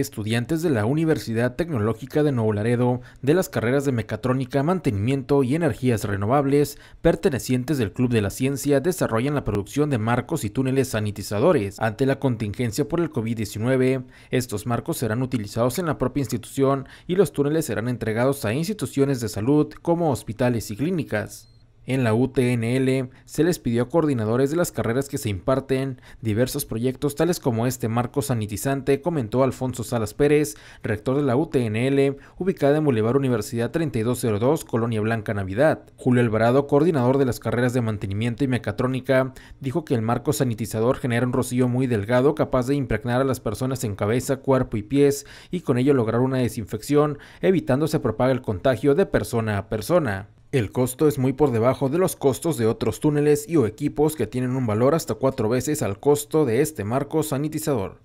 Estudiantes de la Universidad Tecnológica de Nuevo Laredo de las carreras de Mecatrónica, Mantenimiento y Energías Renovables, pertenecientes del Club de la Ciencia, desarrollan la producción de marcos y túneles sanitizadores. Ante la contingencia por el COVID-19, estos marcos serán utilizados en la propia institución y los túneles serán entregados a instituciones de salud como hospitales y clínicas. En la UTNL se les pidió a coordinadores de las carreras que se imparten diversos proyectos tales como este marco sanitizante, comentó Alfonso Salas Pérez, rector de la UTNL, ubicada en Boulevard Universidad 3202, Colonia Blanca Navidad. Julio Alvarado, coordinador de las carreras de mantenimiento y mecatrónica, dijo que el marco sanitizador genera un rocío muy delgado capaz de impregnar a las personas en cabeza, cuerpo y pies y con ello lograr una desinfección, evitando se propague el contagio de persona a persona. El costo es muy por debajo de los costos de otros túneles y o equipos que tienen un valor hasta cuatro veces al costo de este marco sanitizador.